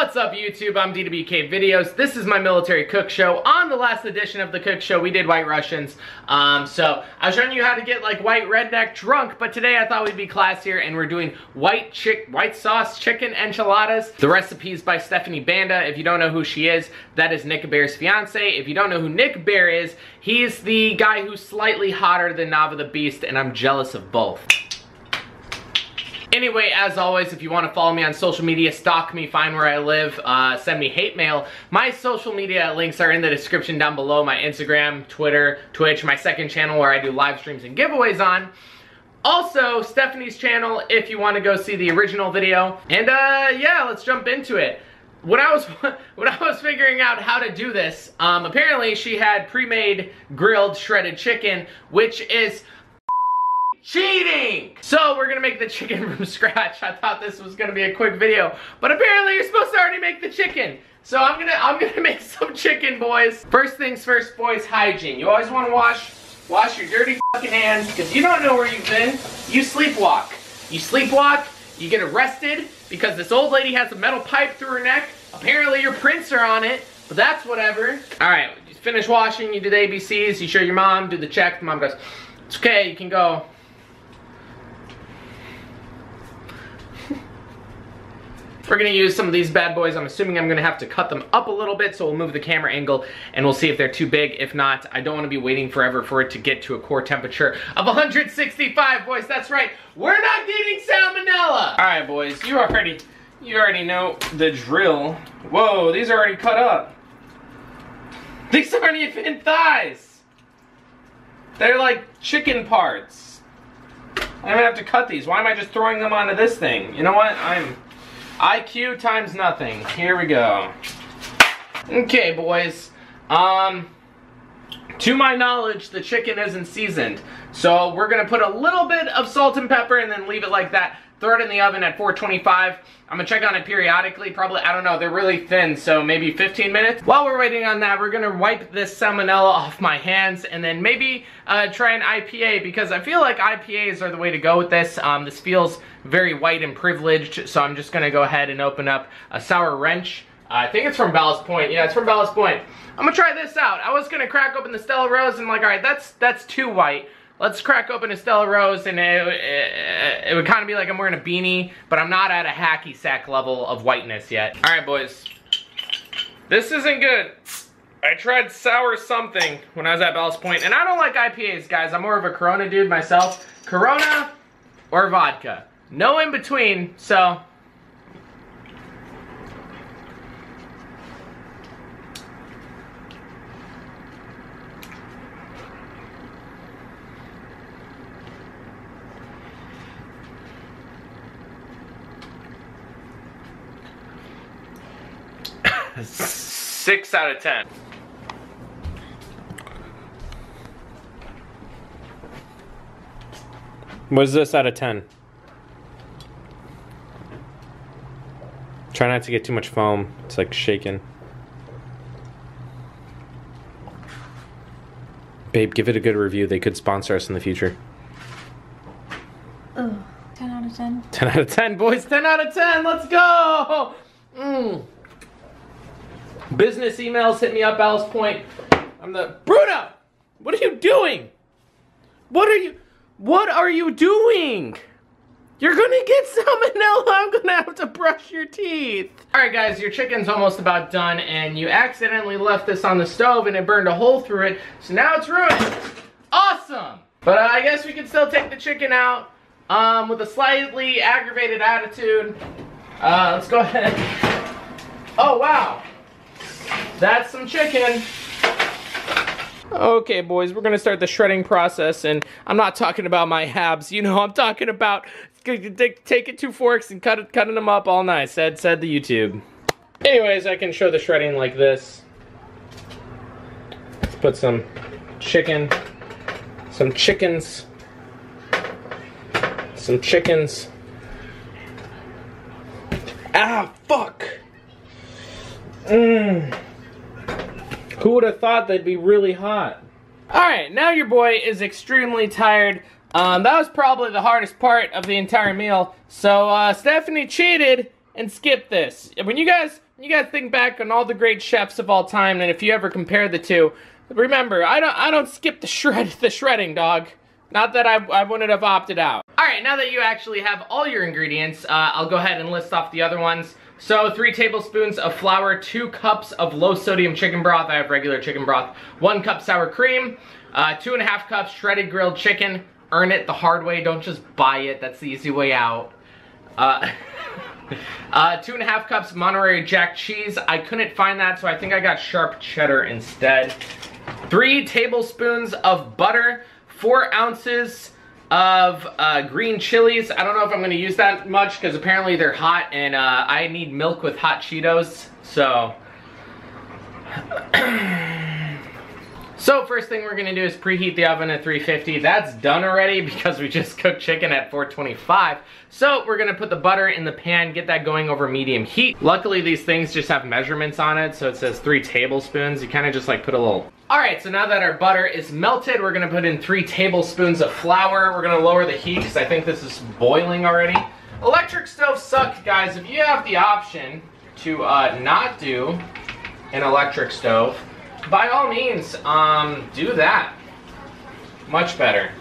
What's up YouTube? I'm DWK Videos. This is my military cook show. On the last edition of the cook show, we did White Russians. Um, so I was showing you how to get like white redneck drunk, but today I thought we'd be classier and we're doing white chick, white sauce chicken enchiladas. The recipe is by Stefany Banda. If you don't know who she is, that is Nick Bare's fiance. If you don't know who Nick Bare is, he's the guy who's slightly hotter than Nava the Beast and I'm jealous of both. Anyway, as always, if you want to follow me on social media, stalk me, find where I live, uh, send me hate mail. My social media links are in the description down below. My Instagram, Twitter, Twitch, my second channel where I do live streams and giveaways on. Also, Stefany's channel if you want to go see the original video. And uh, yeah, let's jump into it. When I was when I was figuring out how to do this, um, apparently she had pre-made grilled shredded chicken, which is cheating! So we're gonna make the chicken from scratch. I thought this was gonna be a quick video, but apparently you're supposed to already make the chicken. So I'm gonna I'm gonna make some chicken, boys. First things first, boys, hygiene. You always wanna wash wash your dirty fucking hands, because you don't know where you've been. You sleepwalk. You sleepwalk, you get arrested because this old lady has a metal pipe through her neck. Apparently your prints are on it, but that's whatever. Alright, you finish washing, you do the ABCs, you show your mom, do the check, mom goes, it's okay, you can go. We're gonna use some of these bad boys. I'm assuming I'm gonna have to cut them up a little bit, so we'll move the camera angle and we'll see if they're too big. If not, I don't wanna be waiting forever for it to get to a core temperature of 165, boys. That's right, we're not getting salmonella. All right, boys, you already, you already know the drill. Whoa, these are already cut up. These aren't even thighs. They're like chicken parts. I'm gonna have to cut these. Why am I just throwing them onto this thing? You know what? I'm IQ times nothing. Here we go. Okay, boys. Um, to my knowledge, the chicken isn't seasoned. So we're gonna put a little bit of salt and pepper and then leave it like that. Throw it in the oven at 425. I'm gonna check on it periodically. Probably, I don't know, they're really thin, so maybe 15 minutes. While we're waiting on that, we're gonna wipe this salmonella off my hands and then maybe uh, try an IPA because I feel like IPAs are the way to go with this. Um, this feels very white and privileged, so I'm just gonna go ahead and open up a Sour Wench. I think it's from Ballast Point. Yeah, it's from Ballast Point. I'm gonna try this out. I was gonna crack open the Stella Rose and like, all right, that's that's too white let's crack open a Stella Rose and it, it, it would kind of be like I'm wearing a beanie, but I'm not at a hacky sack level of whiteness yet. All right, boys. This isn't good. I tried sour something when I was at Ballast Point, and I don't like IPAs, guys. I'm more of a Corona dude myself. Corona or vodka. No in between, so Six out of ten. What is this out of 10? Try not to get too much foam. It's like shaking. Babe, give it a good review. They could sponsor us in the future. Oh, 10 out of 10. 10 out of 10, boys. 10 out of 10. Let's go. Mm. Business emails hit me up, Ballast Point. I'm the Bruno. What are you doing? What are you? What are you doing? You're gonna get salmonella. I'm gonna have to brush your teeth. All right, guys, your chicken's almost about done, and you accidentally left this on the stove, and it burned a hole through it. So now it's ruined. Awesome. But uh, I guess we can still take the chicken out um, with a slightly aggravated attitude. Uh, let's go ahead. Oh wow. That's some chicken. Okay, boys, we're gonna start the shredding process, and I'm not talking about my abs. You know, I'm talking about taking two forks and cut cutting them up all nice. Said said the YouTube. Anyways, I can show the shredding like this. Let's put some chicken, some chickens, some chickens. Ah, fuck. Mmm. Who would have thought they'd be really hot? Alright, now your boy is extremely tired. Um, that was probably the hardest part of the entire meal. So, uh, Stefany cheated and skipped this. When you guys, you gotta think back on all the great chefs of all time, and if you ever compare the two, remember, I don't, I don't skip the shred, the shredding, dog. Not that I, I wouldn't have opted out. All right, now that you actually have all your ingredients, uh, I'll go ahead and list off the other ones. So three tablespoons of flour, two cups of low sodium chicken broth. I have regular chicken broth. One cup sour cream, uh, two and a half cups shredded grilled chicken. Earn it the hard way. Don't just buy it. That's the easy way out. Uh, uh, two and a half cups Monterey Jack cheese. I couldn't find that, so I think I got sharp cheddar instead. Three tablespoons of butter four ounces of uh, green chilies. I don't know if I'm gonna use that much because apparently they're hot and uh, I need milk with hot Cheetos, so. so first thing we're gonna do is preheat the oven at 350. That's done already because we just cooked chicken at 425. So we're gonna put the butter in the pan, get that going over medium heat. Luckily these things just have measurements on it, so it says three tablespoons. You kind of just like put a little all right, so now that our butter is melted, we're gonna put in three tablespoons of flour. We're gonna lower the heat because I think this is boiling already. Electric stoves suck, guys. If you have the option to uh, not do an electric stove, by all means, um, do that. Much better.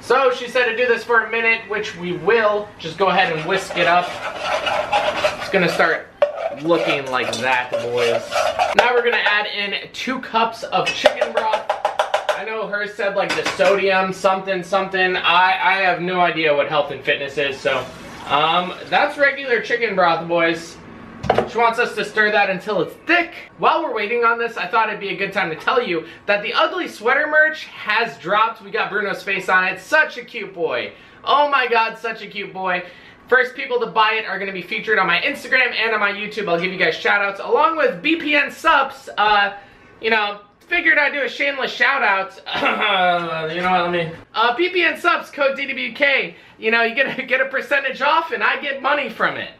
So she said to do this for a minute, which we will. Just go ahead and whisk it up. It's gonna start looking like that, boys. Now we're gonna add in two cups of chicken broth. I know her said like the sodium something something. I, I have no idea what health and fitness is, so um, that's regular chicken broth, boys. Wants us to stir that until it's thick. While we're waiting on this, I thought it'd be a good time to tell you that the ugly sweater merch has dropped. We got Bruno's face on it. Such a cute boy. Oh my god, such a cute boy. First people to buy it are going to be featured on my Instagram and on my YouTube. I'll give you guys shout outs along with BPN subs. Uh, you know, figured I'd do a shameless shout out. you know what I mean? Uh, BPN subs, code DDBK. You know, you get a, get a percentage off and I get money from it.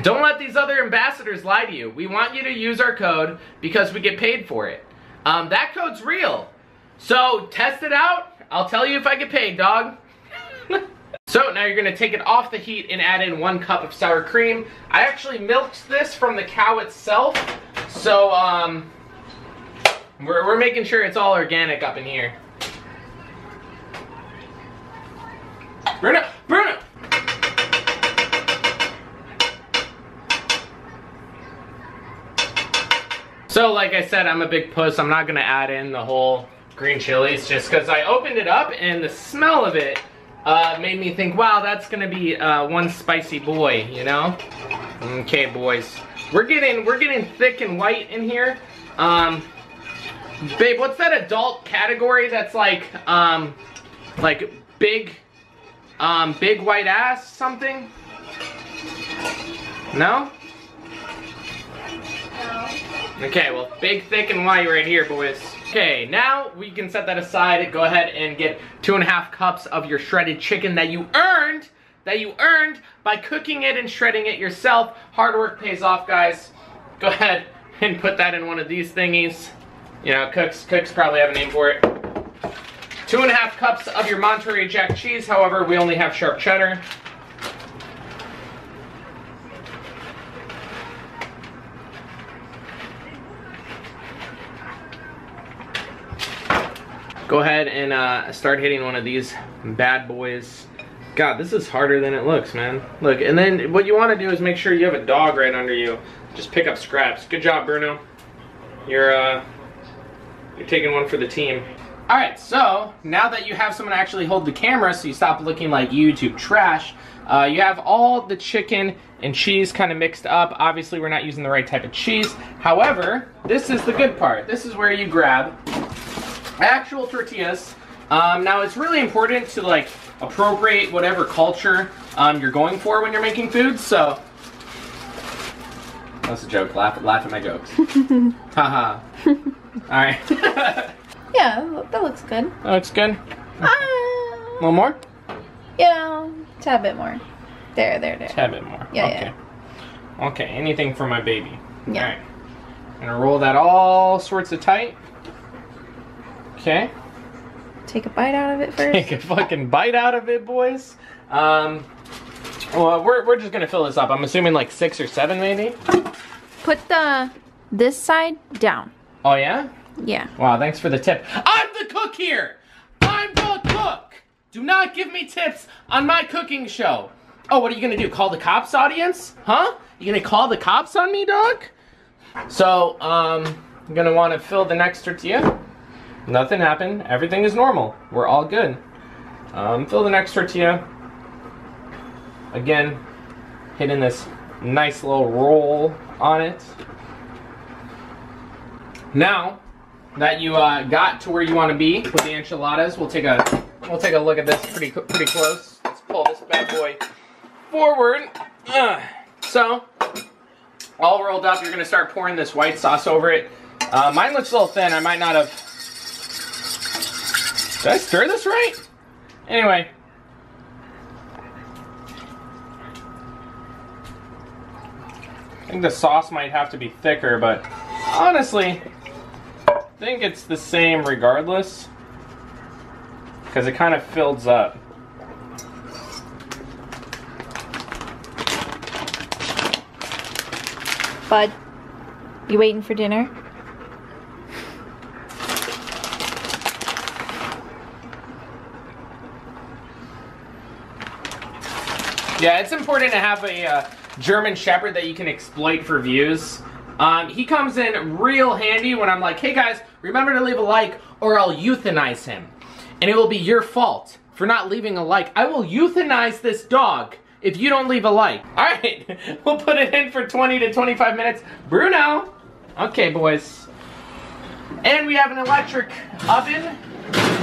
Don't let these other ambassadors lie to you. We want you to use our code because we get paid for it. Um, that code's real. So test it out. I'll tell you if I get paid, dog. So now you're gonna take it off the heat and add in one cup of sour cream. I actually milked this from the cow itself. So um, we're, we're making sure it's all organic up in here. Bruno, Bruno! So like I said, I'm a big puss. I'm not gonna add in the whole green chilies just because I opened it up and the smell of it uh, made me think, wow, that's gonna be uh, one spicy boy, you know? Okay, boys. We're getting we're getting thick and white in here. Um, babe, what's that adult category that's like um, like big um, big white ass something? No? No. Okay, well, big, thick, and white right here, boys. Okay, now we can set that aside. Go ahead and get two and a half cups of your shredded chicken that you earned, that you earned by cooking it and shredding it yourself. Hard work pays off, guys. Go ahead and put that in one of these thingies. You know, cooks, cooks probably have a name for it. Two and a half cups of your Monterey Jack cheese. However, we only have sharp cheddar. Go ahead and uh, start hitting one of these bad boys. God, this is harder than it looks, man. Look, and then what you want to do is make sure you have a dog right under you. Just pick up scraps. Good job, Bruno. You're, uh, you're taking one for the team. Alright, so now that you have someone actually hold the camera so you stop looking like YouTube trash, uh, you have all the chicken and cheese kind of mixed up. Obviously, we're not using the right type of cheese. However, this is the good part. This is where you grab actual tortillas. Um, now it's really important to like appropriate whatever culture um, you're going for when you're making food. So that's a joke. Laugh, laugh at my jokes. Haha. All right. yeah, that looks good. That looks good. Uh, a little more. Yeah, tad bit more. There, there, there. Tad bit more. Yeah, okay. yeah. Okay. Anything for my baby. Yeah. All right. Gonna roll that all sorts of tight. Okay. Take a bite out of it first. Take a fucking bite out of it, boys. Um, Well, we're, we're just gonna fill this up. I'm assuming like six or seven maybe. Put the this side down. Oh yeah? Yeah. Wow, thanks for the tip. I'm the cook here! I'm the cook! Do not give me tips on my cooking show. Oh, what are you gonna do? Call the cops audience? Huh? You gonna call the cops on me, dog? So, um, I'm gonna wanna fill the next tortilla. Nothing happened. Everything is normal. We're all good. Um, fill the next tortilla. Again, hitting this nice little roll on it. Now, that you uh, got to where you want to be with the enchiladas. We'll take a we'll take a look at this pretty pretty close. Let's pull this bad boy forward. So, all rolled up. You're gonna start pouring this white sauce over it. Uh, mine looks a little thin. I might not have. Did I stir this right? Anyway. I think the sauce might have to be thicker, but honestly, I think it's the same regardless. Because it kind of fills up. Bud, you waiting for dinner? Yeah, it's important to have a uh, German Shepherd that you can exploit for views. Um, he comes in real handy when I'm like, hey guys, remember to leave a like or I'll euthanize him. And it will be your fault for not leaving a like. I will euthanize this dog if you don't leave a like. All right, we'll put it in for 20 to 25 minutes. Bruno. Okay, boys. And we have an electric oven,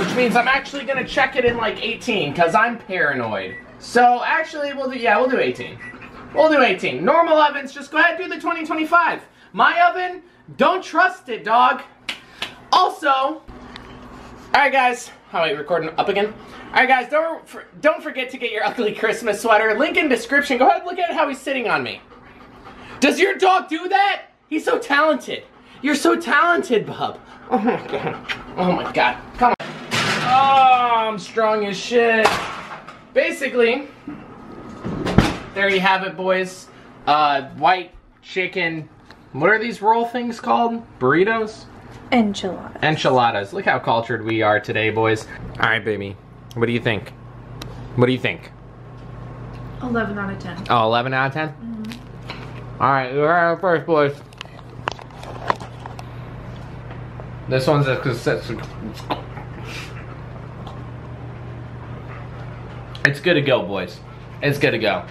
which means I'm actually gonna check it in like 18 because I'm paranoid. So actually, we'll do, yeah, we'll do 18. We'll do 18. Normal ovens, just go ahead and do the 2025. My oven, don't trust it, dog. Also, all right, guys. Are we recording up again? All right, guys. Don't for, don't forget to get your ugly Christmas sweater. Link in description. Go ahead, look at how he's sitting on me. Does your dog do that? He's so talented. You're so talented, bub. Oh my god. Oh my god. Come on. Oh, I'm strong as shit. Basically, there you have it, boys. Uh, white chicken. What are these roll things called? Burritos? Enchiladas. Enchiladas. Look how cultured we are today, boys. All right, baby. What do you think? What do you think? 11 out of 10. Oh, 11 out of 10? All right, you're our first, boys. This one's a It's good to go, boys. It's good to go.